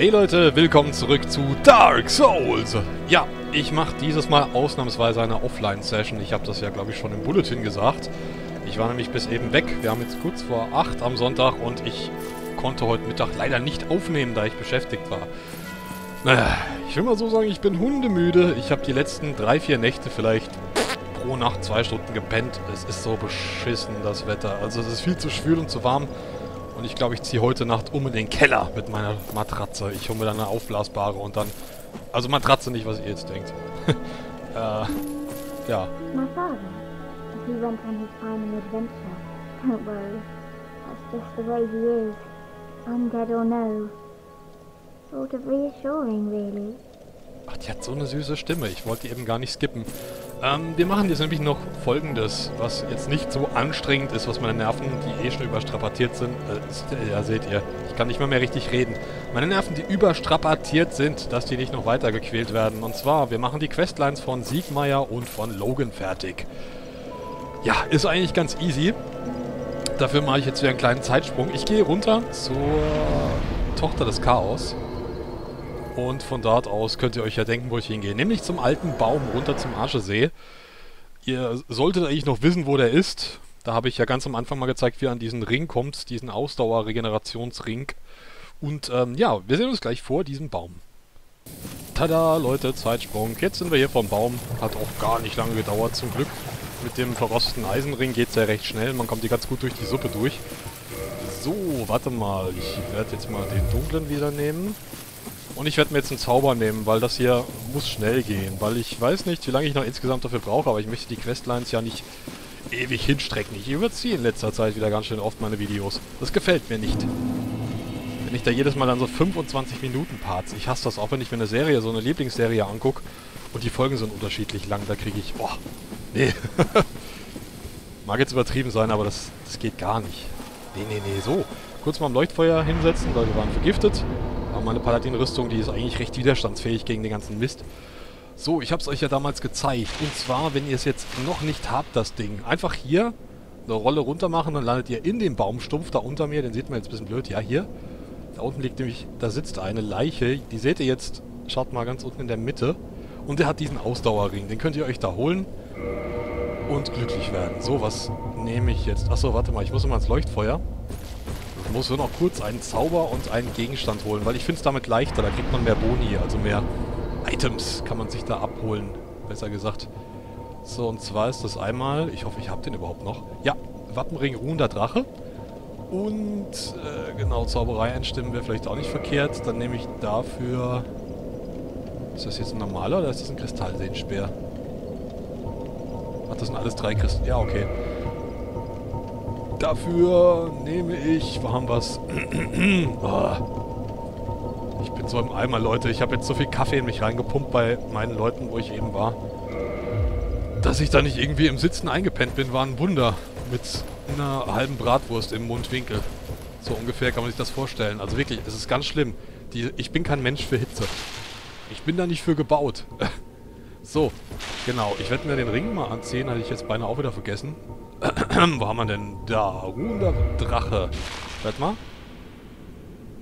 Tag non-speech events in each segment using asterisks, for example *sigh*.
Hey Leute, willkommen zurück zu Dark Souls. Ja, ich mache dieses Mal ausnahmsweise eine Offline-Session. Ich habe das ja, glaube ich, schon im Bulletin gesagt. Ich war nämlich bis eben weg. Wir haben jetzt kurz vor 8 am Sonntag und ich konnte heute Mittag leider nicht aufnehmen, da ich beschäftigt war. Naja, ich will mal so sagen, ich bin hundemüde. Ich habe die letzten 3-4 Nächte vielleicht pro Nacht zwei Stunden gepennt. Es ist so beschissen, das Wetter. Also es ist viel zu schwül und zu warm. Und ich glaube, ich ziehe heute Nacht um in den Keller mit meiner Matratze. Ich hole mir dann eine aufblasbare und dann... Also Matratze nicht, was ihr jetzt denkt. *laughs* äh, ja. My father, he went on his final adventure. Don't worry, that's just the way he is, undead or no. Sort of reassuring, really. Ach, die hat so eine süße Stimme. Ich wollte die eben gar nicht skippen. Ähm, wir machen jetzt nämlich noch folgendes, was jetzt nicht so anstrengend ist, was meine Nerven, die eh schon überstrapaziert sind, äh, ja seht ihr, ich kann nicht mal mehr richtig reden. Meine Nerven, die überstrapaziert sind, dass die nicht noch weiter gequält werden. Und zwar, wir machen die Questlines von Siegmeier und von Logan fertig. Ja, ist eigentlich ganz easy. Dafür mache ich jetzt wieder einen kleinen Zeitsprung. Ich gehe runter zur Tochter des Chaos. Und von dort aus könnt ihr euch ja denken, wo ich hingehe. Nämlich zum alten Baum runter zum Arschesee. Ihr solltet eigentlich noch wissen, wo der ist. Da habe ich ja ganz am Anfang mal gezeigt, wie ihr an diesen Ring kommt, diesen Ausdauerregenerationsring. Und ähm, ja, wir sehen uns gleich vor diesem Baum. Tada, Leute, Zeitsprung. Jetzt sind wir hier vom Baum. Hat auch gar nicht lange gedauert, zum Glück. Mit dem verrosteten Eisenring geht es ja recht schnell. Man kommt hier ganz gut durch die Suppe durch. So, warte mal. Ich werde jetzt mal den dunklen wieder nehmen. Und ich werde mir jetzt einen Zauber nehmen, weil das hier muss schnell gehen. Weil ich weiß nicht, wie lange ich noch insgesamt dafür brauche, aber ich möchte die Questlines ja nicht ewig hinstrecken. Ich überziehe in letzter Zeit wieder ganz schön oft meine Videos. Das gefällt mir nicht. Wenn ich da jedes Mal dann so 25 Minuten Parts. Ich hasse das auch, wenn ich mir eine Serie, so eine Lieblingsserie angucke und die Folgen sind unterschiedlich lang. Da kriege ich... Boah, nee. *laughs* Mag jetzt übertrieben sein, aber das, das geht gar nicht. Nee, nee, nee, so. Kurz mal am Leuchtfeuer hinsetzen, weil wir waren vergiftet. Aber meine Paladin-Rüstung, die ist eigentlich recht widerstandsfähig gegen den ganzen Mist. So, ich habe es euch ja damals gezeigt. Und zwar, wenn ihr es jetzt noch nicht habt, das Ding. Einfach hier eine Rolle runter machen, dann landet ihr in dem Baumstumpf da unter mir. Den sieht man jetzt ein bisschen blöd. Ja, hier. Da unten liegt nämlich, da sitzt eine Leiche. Die seht ihr jetzt, schaut mal ganz unten in der Mitte. Und der hat diesen Ausdauerring. Den könnt ihr euch da holen und glücklich werden. So, was nehme ich jetzt? Achso, warte mal, ich muss immer ans Leuchtfeuer. Muss nur noch kurz einen Zauber und einen Gegenstand holen, weil ich finde es damit leichter. Da kriegt man mehr Boni, also mehr Items kann man sich da abholen. Besser gesagt. So, und zwar ist das einmal... Ich hoffe, ich habe den überhaupt noch. Ja, Wappenring ruhender Drache. Und, äh, genau, Zauberei einstimmen wäre vielleicht auch nicht verkehrt. Dann nehme ich dafür... Ist das jetzt ein normaler oder ist das ein Kristallseenspeer? Ach, das sind alles drei Kristall... Ja, okay. Dafür nehme ich... Wo haben wir's? oh. *clears throat* Ich bin so im Eimer, Leute. Ich habe jetzt so viel Kaffee in mich reingepumpt bei meinen Leuten, wo ich eben war. Dass ich da nicht irgendwie im Sitzen eingepennt bin, war ein Wunder. Mit einer halben Bratwurst im Mundwinkel. So ungefähr kann man sich das vorstellen. Also wirklich, es ist ganz schlimm. Die, ich bin kein Mensch für Hitze. Ich bin da nicht für gebaut. *laughs* so, genau. Ich werde mir den Ring mal anziehen. Hatte ich jetzt beinahe auch wieder vergessen. *clears throat* Wo haben wir denn? Da, ruhender Drache. Warte mal.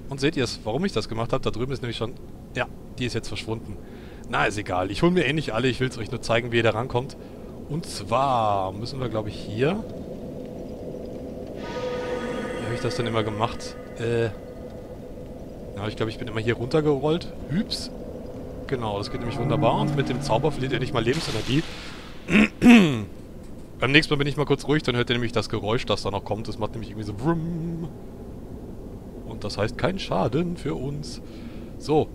Und seht ihr es, warum ich das gemacht habe? Da drüben ist nämlich schon... Ja, die ist jetzt verschwunden. Na, ist egal. Ich hole mir eh nicht alle. Ich will es euch nur zeigen, wie ihr da rankommt. Und zwar müssen wir, glaube ich, hier... Wie habe ich das denn immer gemacht? Äh... Ja, ich glaube, ich bin immer hier runtergerollt. Hübs. Genau, das geht nämlich wunderbar. Und mit dem Zauber verliert ihr nicht mal Lebensenergie. *clears throat* Beim nächsten Mal bin ich mal kurz ruhig, dann hört ihr nämlich das Geräusch, das da noch kommt. Das macht nämlich irgendwie so Brumm. Und das heißt kein Schaden für uns. So.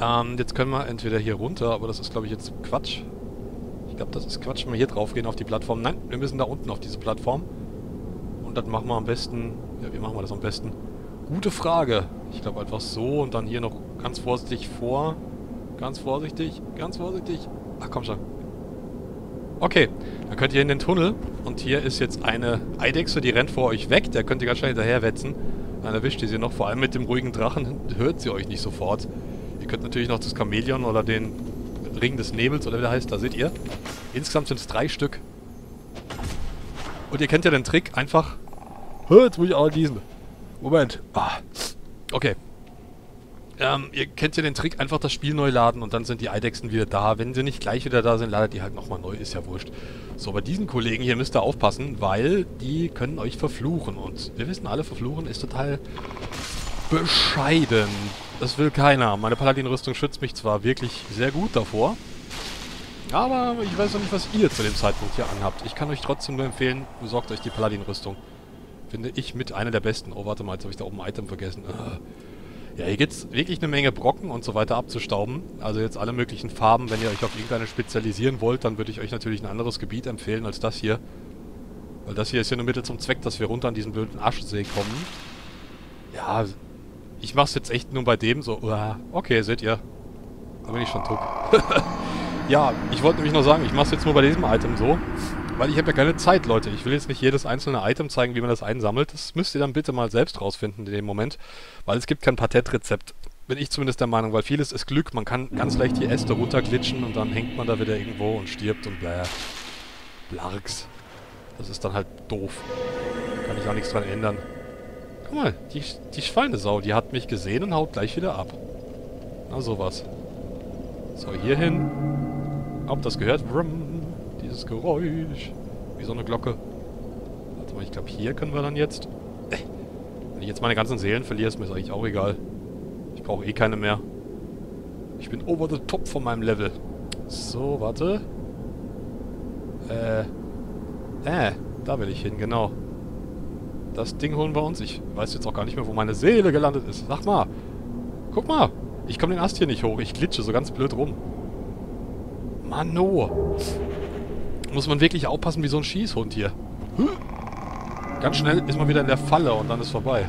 Ähm, jetzt können wir entweder hier runter, aber das ist glaube ich jetzt Quatsch. Ich glaube, das ist Quatsch, wenn wir hier drauf gehen auf die Plattform. Nein, wir müssen da unten auf diese Plattform. Und das machen wir am besten... Ja, wie machen wir das am besten? Gute Frage. Ich glaube einfach so und dann hier noch ganz vorsichtig vor. Ganz vorsichtig, ganz vorsichtig. Ach komm schon. Okay, dann könnt ihr in den Tunnel und hier ist jetzt eine Eidechse, die rennt vor euch weg. Der könnt ihr ganz schnell hinterher wetzen. Dann erwischt ihr sie noch. Vor allem mit dem ruhigen Drachen *laughs* hört sie euch nicht sofort. Ihr könnt natürlich noch das Chamäleon oder den Ring des Nebels oder wie der heißt, da seht ihr. Insgesamt sind es drei Stück. Und ihr kennt ja den Trick, einfach... Jetzt muss ich auch diesen. Moment. Ah. Okay. Ähm, ihr kennt ja den Trick, einfach das Spiel neu laden und dann sind die Eidechsen wieder da. Wenn sie nicht gleich wieder da sind, ladet die halt nochmal neu, ist ja wurscht. So, bei diesen Kollegen hier müsst ihr aufpassen, weil die können euch verfluchen. Und wir wissen alle, verfluchen ist total bescheiden. Das will keiner. Meine Paladin-Rüstung schützt mich zwar wirklich sehr gut davor, aber ich weiß noch nicht, was ihr zu dem Zeitpunkt hier anhabt. Ich kann euch trotzdem nur empfehlen, besorgt euch die Paladin-Rüstung. Finde ich mit einer der besten. Oh, warte mal, jetzt habe ich da oben ein Item vergessen. Uh. Ja, hier gibt es wirklich eine Menge Brocken und so weiter abzustauben. Also jetzt alle möglichen Farben. Wenn ihr euch auf irgendeine spezialisieren wollt, dann würde ich euch natürlich ein anderes Gebiet empfehlen als das hier. Weil das hier ist ja nur Mittel zum Zweck, dass wir runter an diesen blöden Aschsee kommen. Ja, ich mach's jetzt echt nur bei dem so. Uh, okay, seht ihr. Da bin ich schon tuck. *laughs* ja, ich wollte nämlich noch sagen, ich mach's jetzt nur bei diesem Item so. Weil ich habe ja keine Zeit, Leute. Ich will jetzt nicht jedes einzelne Item zeigen, wie man das einsammelt. Das müsst ihr dann bitte mal selbst rausfinden in dem Moment. Weil es gibt kein Patentrezept. Bin ich zumindest der Meinung, weil vieles ist Glück. Man kann ganz leicht die Äste runterglitschen und dann hängt man da wieder irgendwo und stirbt und bläh. Blarks. Das ist dann halt doof. Kann ich auch nichts dran ändern. Guck mal, die, die Schweinesau, die hat mich gesehen und haut gleich wieder ab. Na sowas. So, hier hin. Ob das gehört? Vroom dieses Geräusch. Wie so eine Glocke. Warte mal, ich glaube, hier können wir dann jetzt... Wenn ich jetzt meine ganzen Seelen verliere, ist mir das eigentlich auch egal. Ich brauche eh keine mehr. Ich bin over the top von meinem Level. So, warte. Äh. Äh, da will ich hin, genau. Das Ding holen wir uns. Ich weiß jetzt auch gar nicht mehr, wo meine Seele gelandet ist. Sag mal. Guck mal. Ich komme den Ast hier nicht hoch. Ich glitsche so ganz blöd rum. Mano muss man wirklich aufpassen wie so ein Schießhund hier. Ganz schnell ist man wieder in der Falle und dann ist vorbei. Ja,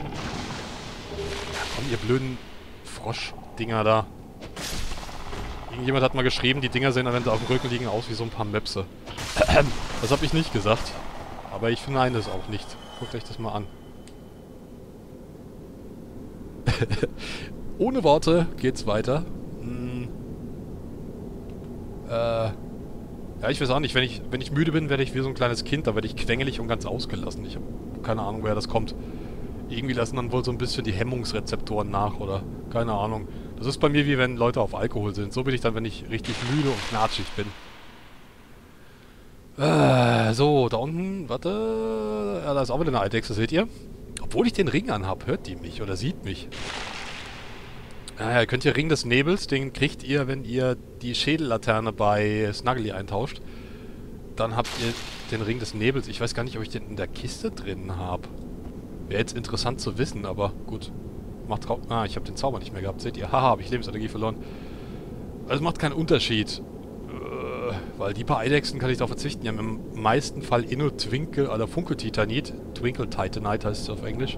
komm, ihr blöden Froschdinger da. Irgendjemand hat mal geschrieben, die Dinger sehen, wenn sie auf dem Rücken liegen, aus wie so ein paar Möpse. *clears throat* Das habe ich nicht gesagt. Aber ich finde es auch nicht. Guckt euch das mal an. *laughs* Ohne Worte geht's weiter. Hm. Äh... Ja, ich weiß auch nicht. Wenn ich, wenn ich müde bin, werde ich wie so ein kleines Kind. Da werde ich quengelig und ganz ausgelassen. Ich habe keine Ahnung, woher das kommt. Irgendwie lassen dann wohl so ein bisschen die Hemmungsrezeptoren nach oder keine Ahnung. Das ist bei mir wie wenn Leute auf Alkohol sind. So bin ich dann, wenn ich richtig müde und knatschig bin. Äh, so, da unten, warte. Ja, da ist auch wieder eine Eidechse, seht ihr? Obwohl ich den Ring anhab, hört die mich oder sieht mich. Naja, ihr könnt hier Ring des Nebels, den kriegt ihr, wenn ihr die Schädellaterne bei Snuggly eintauscht. Dann habt ihr den Ring des Nebels. Ich weiß gar nicht, ob ich den in der Kiste drin habe. Wäre jetzt interessant zu wissen, aber gut. Macht Ah, ich habe den Zauber nicht mehr gehabt. Seht ihr? Haha, habe ich Lebensenergie verloren. Also macht keinen Unterschied. Äh, weil die paar Eidechsen kann ich darauf verzichten. Die haben im meisten Fall Inno Twinkle oder Funkeltitanit. Twinkle Titanite heißt es auf Englisch.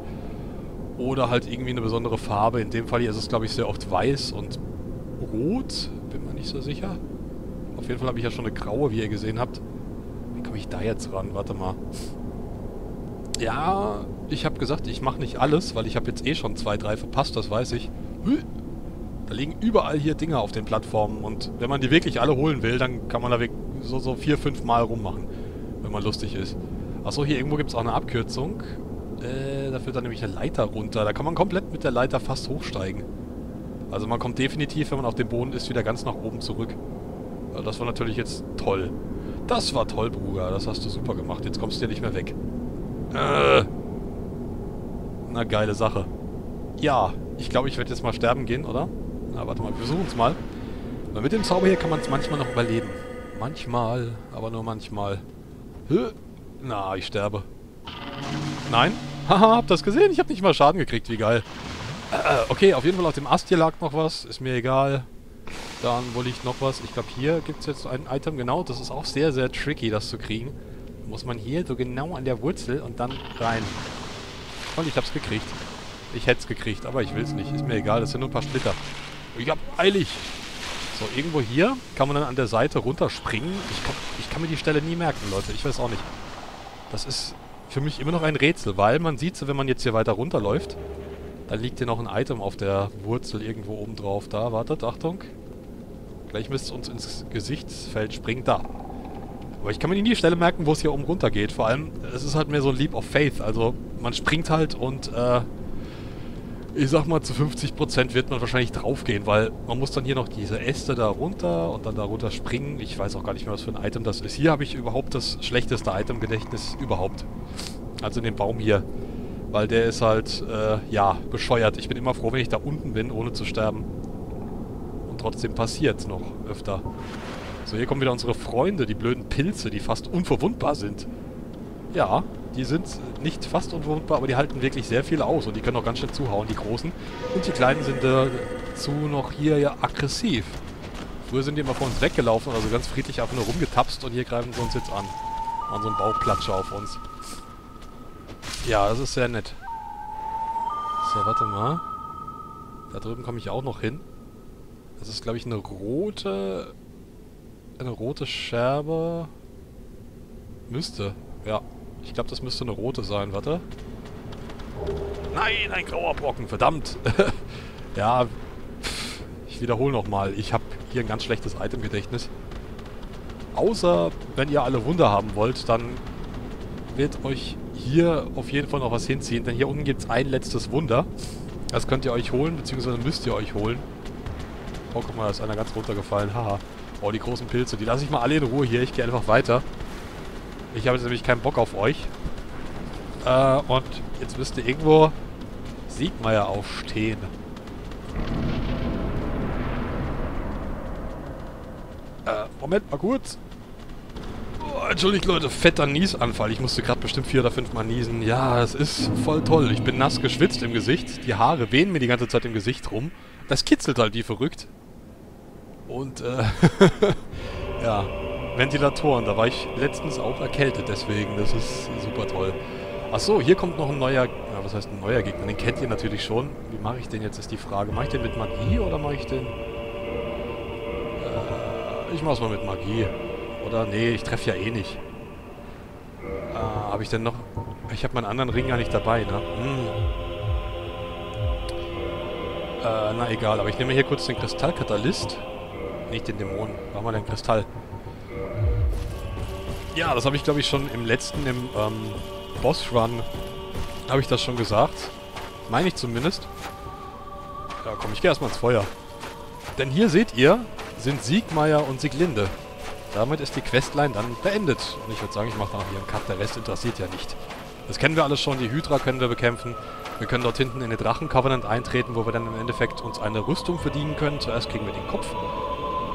Oder halt irgendwie eine besondere Farbe. In dem Fall hier ist es, glaube ich, sehr oft weiß und rot. Bin mir nicht so sicher. Auf jeden Fall habe ich ja schon eine graue, wie ihr gesehen habt. Wie komme ich da jetzt ran? Warte mal. Ja, ich habe gesagt, ich mache nicht alles, weil ich habe jetzt eh schon zwei, drei verpasst, das weiß ich. Da liegen überall hier Dinge auf den Plattformen und wenn man die wirklich alle holen will, dann kann man da so, so vier, fünf Mal rummachen, wenn man lustig ist. Achso, hier irgendwo gibt es auch eine Abkürzung. Äh, da führt dann nämlich eine Leiter runter. Da kann man komplett mit der Leiter fast hochsteigen. Also man kommt definitiv, wenn man auf dem Boden ist, wieder ganz nach oben zurück. Also das war natürlich jetzt toll. Das war toll, Bruder. Das hast du super gemacht. Jetzt kommst du ja nicht mehr weg. Äh. Na, geile Sache. Ja, ich glaube, ich werde jetzt mal sterben gehen, oder? Na, warte mal, wir versuchen es mal. Weil mit dem Zauber hier kann man es manchmal noch überleben. Manchmal, aber nur manchmal. Na, ich sterbe. Nein? *laughs* Haha, habt das gesehen? Ich habe nicht mal Schaden gekriegt, wie geil. Äh, okay, auf jeden Fall auf dem Ast hier lag noch was. Ist mir egal. Dann, wo liegt noch was? Ich glaube, hier gibt es jetzt ein Item. Genau, das ist auch sehr, sehr tricky, das zu kriegen. Muss man hier so genau an der Wurzel und dann rein. Und ich hab's gekriegt. Ich hätte es gekriegt, aber ich will es nicht. Ist mir egal, das sind nur ein paar Splitter. Ich hab eilig. So, irgendwo hier kann man dann an der Seite runterspringen. Ich kann, ich kann mir die Stelle nie merken, Leute. Ich weiß auch nicht. Das ist für mich immer noch ein Rätsel, weil man sieht so, wenn man jetzt hier weiter runterläuft, dann liegt hier noch ein Item auf der Wurzel irgendwo oben drauf. Da, wartet, Achtung. Gleich müsste es uns ins Gesichtsfeld springen. Da. Aber ich kann mir nie die Stelle merken, wo es hier oben runter geht. Vor allem, es ist halt mehr so ein Leap of Faith. Also, man springt halt und, äh, ich sag mal, zu 50% wird man wahrscheinlich draufgehen, weil man muss dann hier noch diese Äste da runter und dann da runter springen. Ich weiß auch gar nicht mehr, was für ein Item das ist. Hier habe ich überhaupt das schlechteste Item-Gedächtnis überhaupt. Also in dem Baum hier. Weil der ist halt, äh, ja, bescheuert. Ich bin immer froh, wenn ich da unten bin, ohne zu sterben. Und trotzdem passiert noch öfter. So, hier kommen wieder unsere Freunde, die blöden Pilze, die fast unverwundbar sind. Ja, die sind nicht fast unverwundbar, aber die halten wirklich sehr viel aus und die können auch ganz schnell zuhauen, die Großen. Und die Kleinen sind dazu äh, noch hier ja aggressiv. Früher sind die immer vor uns weggelaufen, also ganz friedlich einfach nur rumgetapst und hier greifen sie uns jetzt an. An so einen Bauchplatscher auf uns. Ja, das ist sehr nett. So, warte mal. Da drüben komme ich auch noch hin. Das ist, glaube ich, eine rote... Eine rote Scherbe. Müsste. Ja, ich glaube, das müsste eine rote sein. Warte. Nein, ein grauer Brocken, verdammt. *laughs* ja, pff, ich wiederhole nochmal. Ich habe hier ein ganz schlechtes Itemgedächtnis. Außer, wenn ihr alle Wunder haben wollt, dann wird euch hier auf jeden Fall noch was hinziehen. Denn hier unten gibt es ein letztes Wunder. Das könnt ihr euch holen, beziehungsweise müsst ihr euch holen. Oh, guck mal, da ist einer ganz runtergefallen. Haha. Oh, die großen Pilze. Die lasse ich mal alle in Ruhe hier. Ich gehe einfach weiter. Ich habe jetzt nämlich keinen Bock auf euch. Äh, und jetzt müsste irgendwo Siegmeier aufstehen. Äh, Moment mal kurz. Oh, entschuldigt Leute, fetter Niesanfall. Ich musste gerade bestimmt vier oder fünf Mal niesen. Ja, es ist voll toll. Ich bin nass geschwitzt im Gesicht. Die Haare wehen mir die ganze Zeit im Gesicht rum. Das kitzelt halt wie verrückt. Und, äh, *laughs* ja, Ventilatoren. Da war ich letztens auch erkältet, deswegen. Das ist super toll. Achso, hier kommt noch ein neuer... Ja, was heißt ein neuer Gegner? Den kennt ihr natürlich schon. Wie mache ich den jetzt, ist die Frage. Mache ich den mit Magie oder mache ich den... Äh, ich mach's mal mit Magie. Oder? Nee, ich treffe ja eh nicht. Äh, habe ich denn noch... Ich habe meinen anderen Ring ja nicht dabei, ne? Hm. Äh, na egal. Aber ich nehme hier kurz den Kristallkatalyst. Nicht den Dämonen. Machen wir den Kristall. Ja, das habe ich glaube ich schon im letzten, im ähm, Boss-Run, habe ich das schon gesagt. Meine ich zumindest. Ja, komm, ich gehe erstmal ins Feuer. Denn hier seht ihr, sind Siegmeier und Sieglinde. Damit ist die Questline dann beendet. Und ich würde sagen, ich mache dann noch hier einen Cut. Der Rest interessiert ja nicht. Das kennen wir alles schon. Die Hydra können wir bekämpfen. Wir können dort hinten in den Drachen-Covenant eintreten, wo wir dann im Endeffekt uns eine Rüstung verdienen können. Zuerst kriegen wir den Kopf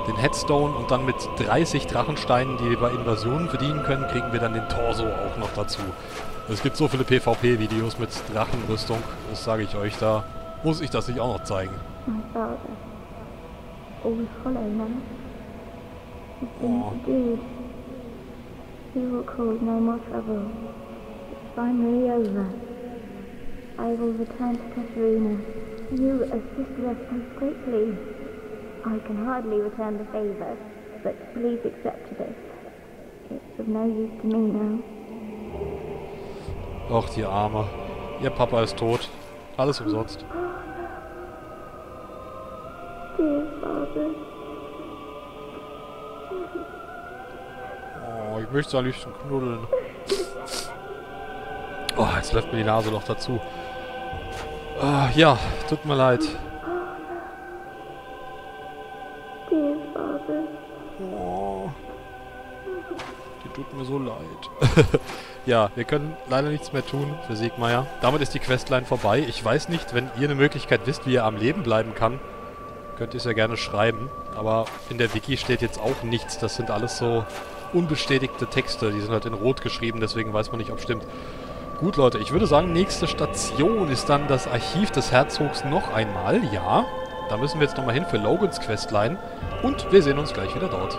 den Headstone und dann mit 30 Drachensteinen, die wir bei Invasionen verdienen können, kriegen wir dann den Torso auch noch dazu. Es gibt so viele PvP-Videos mit Drachenrüstung, das sage ich euch, da muss ich das nicht auch noch zeigen. He's been oh. He will cause no more trouble. It's finally over. I will return to Katharina. You assisted us so greatly. I can hardly return the favor, but please accept this. It's of no use to me now. Och, die Arme. Ihr Papa ist tot. Alles umsonst. Dear Father. Oh, ich möchte am liebsten knuddeln. Oh, jetzt läuft mir die Nase noch dazu. Oh, ja, tut mir leid. So leid. *laughs* ja, wir können leider nichts mehr tun für Siegmeier. Damit ist die Questline vorbei. Ich weiß nicht, wenn ihr eine Möglichkeit wisst, wie er am Leben bleiben kann, könnt ihr es ja gerne schreiben. Aber in der Wiki steht jetzt auch nichts. Das sind alles so unbestätigte Texte. Die sind halt in Rot geschrieben, deswegen weiß man nicht, ob stimmt. Gut, Leute, ich würde sagen, nächste Station ist dann das Archiv des Herzogs noch einmal. Ja, da müssen wir jetzt nochmal hin für Logans Questline. Und wir sehen uns gleich wieder dort.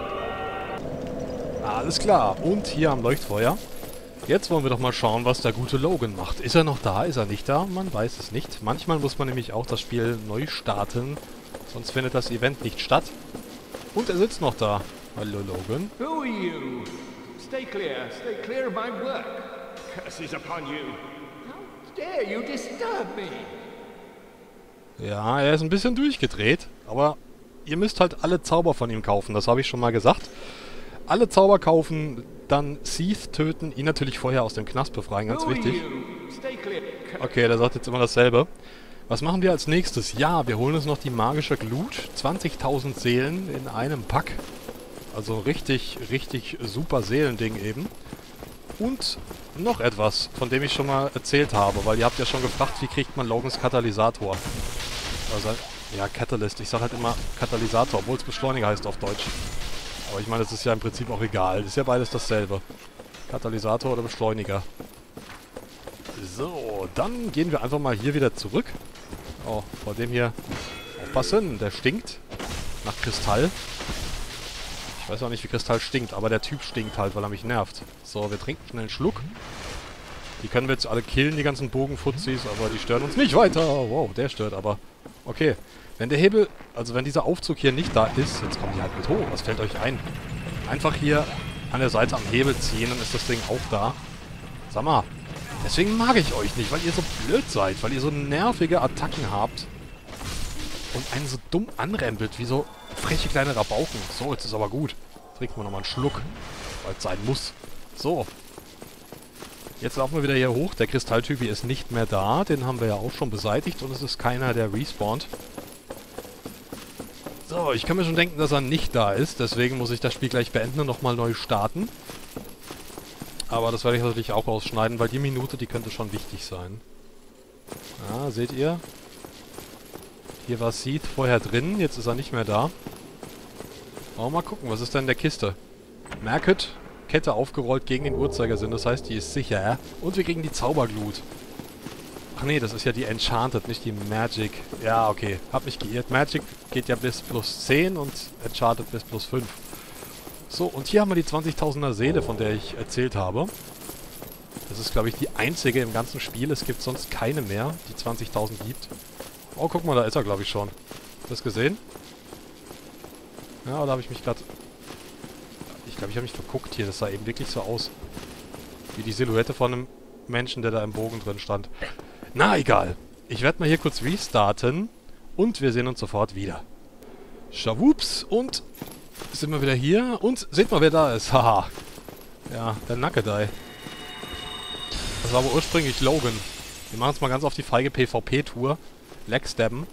Alles klar. Und hier am Leuchtfeuer. Jetzt wollen wir doch mal schauen, was der gute Logan macht. Ist er noch da? Ist er nicht da? Man weiß es nicht. Manchmal muss man nämlich auch das Spiel neu starten. Sonst findet das Event nicht statt. Und er sitzt noch da. Hallo Logan. Who are you? Stay clear. Stay clear of my work. Curses upon you. How dare you disturb me? Ja, er ist ein bisschen durchgedreht. Aber ihr müsst halt alle Zauber von ihm kaufen. Das habe ich schon mal gesagt alle Zauber kaufen, dann Seath töten, ihn natürlich vorher aus dem Knast befreien, ganz wichtig. Okay, der sagt jetzt immer dasselbe. Was machen wir als nächstes? Ja, wir holen uns noch die magische Glut. 20.000 Seelen in einem Pack. Also richtig, richtig super Seelending eben. Und noch etwas, von dem ich schon mal erzählt habe, weil ihr habt ja schon gefragt, wie kriegt man Logans Katalysator. Also, ja, Catalyst. Ich sage halt immer Katalysator, obwohl es Beschleuniger heißt auf Deutsch. Aber ich meine, das ist ja im Prinzip auch egal. Ist ja beides dasselbe. Katalysator oder Beschleuniger. So, dann gehen wir einfach mal hier wieder zurück. Oh, vor dem hier aufpassen. Der stinkt. Nach Kristall. Ich weiß auch nicht, wie Kristall stinkt, aber der Typ stinkt halt, weil er mich nervt. So, wir trinken schnell einen Schluck. Die können wir jetzt alle killen, die ganzen Bogenfuzis, aber die stören uns nicht weiter. Wow, der stört aber. Okay. Wenn der Hebel, also wenn dieser Aufzug hier nicht da ist, jetzt kommen die halt mit hoch. Was fällt euch ein? Einfach hier an der Seite am Hebel ziehen, dann ist das Ding auch da. Sag mal, deswegen mag ich euch nicht, weil ihr so blöd seid, weil ihr so nervige Attacken habt und einen so dumm anrempelt, wie so freche kleine Rabauken. So, jetzt ist aber gut. Trinken wir nochmal einen Schluck, weil es sein muss. So. Jetzt laufen wir wieder hier hoch. Der Kristalltypi ist nicht mehr da. Den haben wir ja auch schon beseitigt und es ist keiner, der respawnt. So, ich kann mir schon denken, dass er nicht da ist. Deswegen muss ich das Spiel gleich beenden und nochmal neu starten. Aber das werde ich natürlich auch ausschneiden, weil die Minute, die könnte schon wichtig sein. Ja, seht ihr? Hier war Seed vorher drin, jetzt ist er nicht mehr da. Aber mal gucken, was ist denn in der Kiste? Merket, Kette aufgerollt gegen den Uhrzeigersinn, das heißt, die ist sicher. Und wir kriegen die Zauberglut. Ach nee, das ist ja die Enchanted, nicht die Magic. Ja, okay, hab mich geirrt. Magic geht ja bis plus 10 und Enchanted bis plus 5. So, und hier haben wir die 20.000er Seele, von der ich erzählt habe. Das ist, glaube ich, die einzige im ganzen Spiel. Es gibt sonst keine mehr, die 20.000 gibt. Oh, guck mal, da ist er, glaube ich, schon. Hast du das gesehen? Ja, oder habe ich mich gerade... Ich glaube, ich habe mich verguckt hier. Das sah eben wirklich so aus. Wie die Silhouette von einem Menschen, der da im Bogen drin stand. Na, egal. Ich werde mal hier kurz restarten. Und wir sehen uns sofort wieder. Schawups. Und sind wir wieder hier. Und seht mal, wer da ist. Haha. ja, der Nackedei. Das war aber ursprünglich Logan. Wir machen es mal ganz auf die feige PvP-Tour. Legstabben.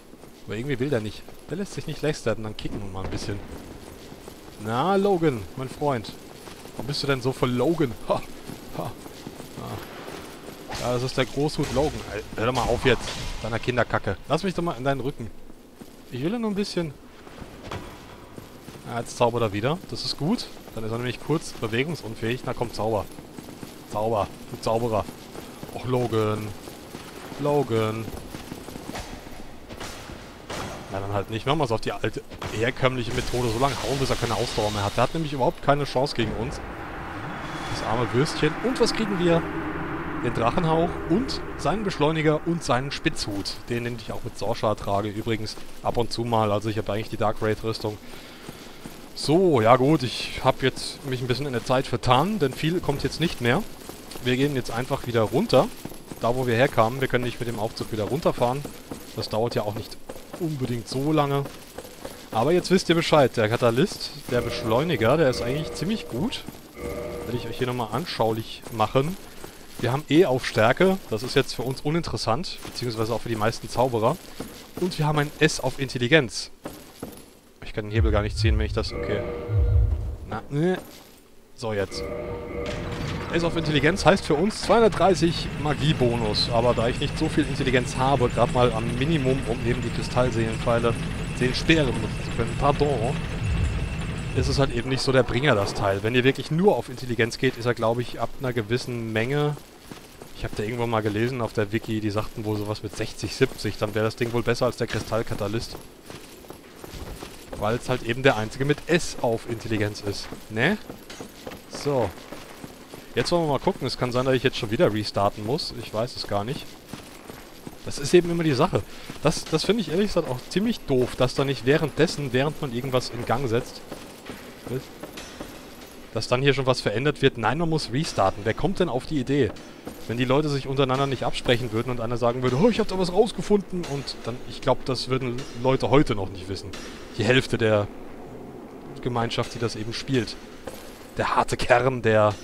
Aber irgendwie will der nicht. Der lässt sich nicht legstabben, dann kicken wir mal ein bisschen. Na, Logan, mein Freund. Warum bist du denn so voll Logan? Ha, ha. Ja, das ist der Großhut Logan. Hör doch mal auf jetzt, deiner Kinderkacke. Lass mich doch mal in deinen Rücken. Ich will ja nur ein bisschen... Ja, jetzt zaubert er wieder. Das ist gut. Dann ist er nämlich kurz bewegungsunfähig. Na komm, Zauber. Zauber. Du Zauberer. Och, Logan. Logan. Na, dann halt nicht. Machen wir es auf die alte, herkömmliche Methode. So lange hauen, bis er keine Ausdauer mehr hat. Der hat nämlich überhaupt keine Chance gegen uns. Das arme Würstchen. Und was kriegen wir? Den Drachenhauch und seinen Beschleuniger und seinen Spitzhut. Den, den ich auch mit Sorsha trage übrigens. Ab und zu mal. Also ich habe eigentlich die Dark Raid Rüstung. So, ja gut. Ich habe jetzt mich ein bisschen in der Zeit vertan. Denn viel kommt jetzt nicht mehr. Wir gehen jetzt einfach wieder runter. Da, wo wir herkamen. Wir können nicht mit dem Aufzug wieder runterfahren. Das dauert ja auch nicht unbedingt so lange. Aber jetzt wisst ihr Bescheid. Der Katalyst, der Beschleuniger, der ist eigentlich ziemlich gut. Will ich euch hier nochmal anschaulich machen. Wir haben E auf Stärke. Das ist jetzt für uns uninteressant. Beziehungsweise auch für die meisten Zauberer. Und wir haben ein S auf Intelligenz. Ich kann den Hebel gar nicht ziehen, wenn ich das... Okay. Na, ne. So, jetzt. S auf Intelligenz heißt für uns 230 Magiebonus. Aber da ich nicht so viel Intelligenz habe, gerade mal am Minimum, um eben die Kristallseelenpfeile, Seelenspeere benutzen zu können, pardon, ist es halt eben nicht so der Bringer, das Teil. Wenn ihr wirklich nur auf Intelligenz geht, ist er, glaube ich, ab einer gewissen Menge... Ich habe da irgendwo mal gelesen auf der Wiki, die sagten wohl sowas mit 60, 70. Dann wäre das Ding wohl besser als der Kristallkatalyst. Weil es halt eben der einzige mit S auf Intelligenz ist. Ne? So. Jetzt wollen wir mal gucken. Es kann sein, dass ich jetzt schon wieder restarten muss. Ich weiß es gar nicht. Das ist eben immer die Sache. Das, das finde ich ehrlich gesagt auch ziemlich doof, dass da nicht währenddessen, während man irgendwas in Gang setzt, dass dann hier schon was verändert wird. Nein, man muss restarten. Wer kommt denn auf die Idee? Wenn die Leute sich untereinander nicht absprechen würden und einer sagen würde, oh, ich habe da was rausgefunden und dann, ich glaube, das würden Leute heute noch nicht wissen. Die Hälfte der Gemeinschaft, die das eben spielt. Der harte Kern der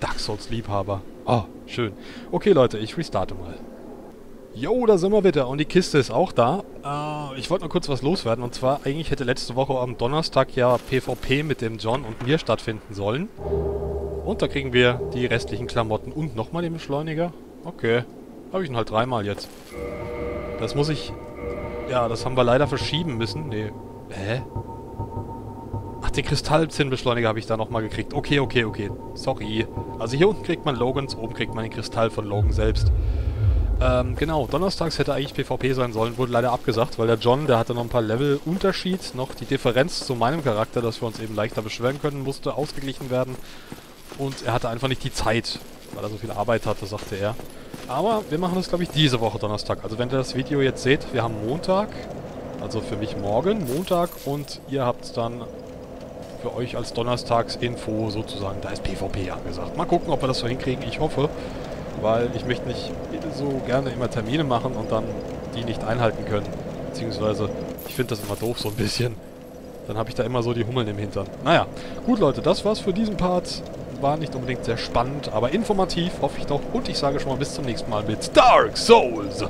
Dark Souls Liebhaber. Oh, schön. Okay, Leute, ich restarte mal. Jo, da sind wir wieder und die Kiste ist auch da. Äh, ich wollte noch kurz was loswerden und zwar, eigentlich hätte letzte Woche am Donnerstag ja PvP mit dem John und mir stattfinden sollen. Und da kriegen wir die restlichen Klamotten und nochmal den Beschleuniger. Okay, habe ich ihn halt dreimal jetzt. Das muss ich... Ja, das haben wir leider verschieben müssen. Nee. Hä? Ach, den Kristallzinnbeschleuniger habe ich da nochmal gekriegt. Okay, okay, okay. Sorry. Also hier unten kriegt man Logans, oben kriegt man den Kristall von Logan selbst. Ähm, genau, donnerstags hätte eigentlich PvP sein sollen, wurde leider abgesagt, weil der John, der hatte noch ein paar Level-Unterschied, noch die Differenz zu meinem Charakter, dass wir uns eben leichter beschweren können, musste ausgeglichen werden. Und er hatte einfach nicht die Zeit, weil er so viel Arbeit hatte, sagte er. Aber wir machen das, glaube ich, diese Woche Donnerstag. Also wenn ihr das Video jetzt seht, wir haben Montag, also für mich morgen, Montag, und ihr habt dann für euch als Donnerstagsinfo sozusagen, da ist PvP angesagt. Mal gucken, ob wir das so hinkriegen, ich hoffe weil ich möchte nicht so gerne immer Termine machen und dann die nicht einhalten können. Beziehungsweise, ich finde das immer doof so ein bisschen. Dann habe ich da immer so die Hummeln im Hintern. Naja, gut Leute, das war's für diesen Part. War nicht unbedingt sehr spannend, aber informativ, hoffe ich doch. Und ich sage schon mal bis zum nächsten Mal mit Dark Souls.